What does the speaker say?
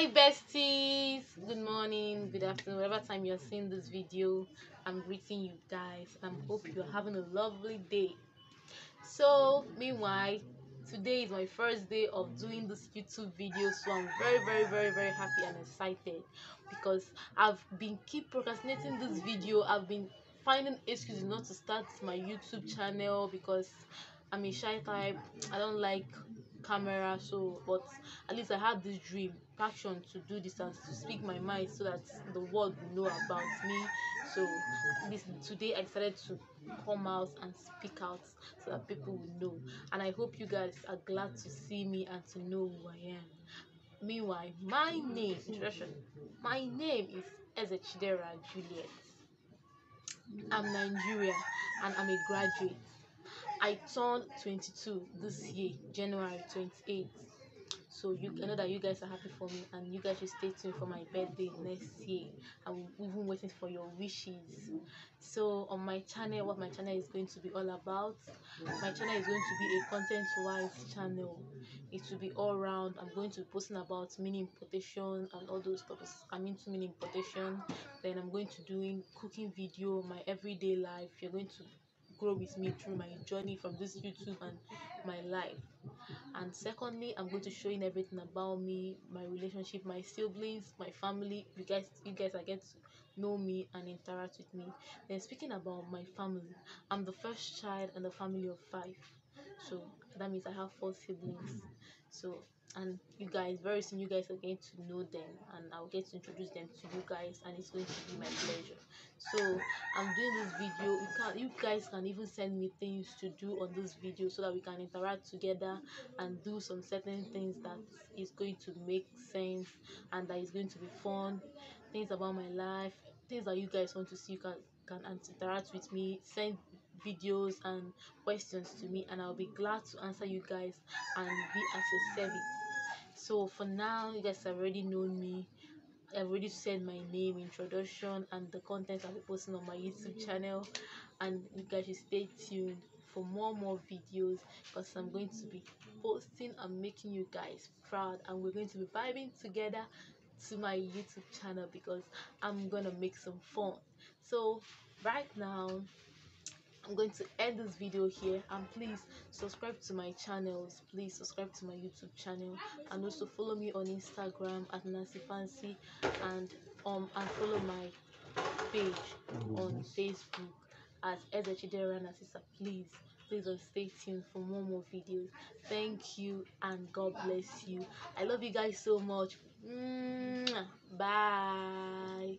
Hi besties, good morning, good afternoon, whatever time you're seeing this video. I'm greeting you guys. I hope you're having a lovely day. So, meanwhile, today is my first day of doing this YouTube video, so I'm very, very, very, very happy and excited because I've been keep procrastinating this video. I've been finding excuses not to start my YouTube channel because I'm a shy type. I don't like camera so but at least i had this dream passion to do this and to speak my mind so that the world will know about me. So this today i decided to come out and speak out so that people will know. And i hope you guys are glad to see me and to know who i am. Meanwhile my name introduction my name is ezechidera juliet. I'm nigerian and i'm a graduate I turned 22 this year, January 28th. So you I know that you guys are happy for me, and you guys should stay tuned for my birthday next year. I'm even waiting for your wishes. So on my channel, what my channel is going to be all about, my channel is going to be a content-wise channel. It will be all round. I'm going to be posting about mini importation and all those topics. I'm into mini importation. Then I'm going to doing cooking video, my everyday life. You're going to grow with me through my journey from this YouTube and my life. And secondly, I'm going to show you everything about me, my relationship, my siblings, my family. You guys, you guys are get to know me and interact with me. Then speaking about my family, I'm the first child in the family of five. So that means I have four siblings. So and you guys very soon you guys are going to know them and I'll get to introduce them to you guys and it's going to be my pleasure. So I'm doing this video. You can you guys can even send me things to do on this video so that we can interact together and do some certain things that is going to make sense and that is going to be fun. Things about my life, things that you guys want to see you can can interact with me, send videos and questions to me and I'll be glad to answer you guys and be at your service. So for now, you guys have already known me. I've already said my name, introduction, and the content I'll be posting on my YouTube channel. And you guys should stay tuned for more more videos because I'm going to be posting and making you guys proud and we're going to be vibing together to my YouTube channel because I'm gonna make some fun. So right now going to end this video here and please subscribe to my channels please subscribe to my YouTube channel and also follow me on Instagram at Narcy Fancy and um and follow my page on Facebook at Ezechidera Narcissa please please just stay tuned for more more videos. Thank you and God bless you. I love you guys so much. Bye